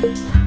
Bye.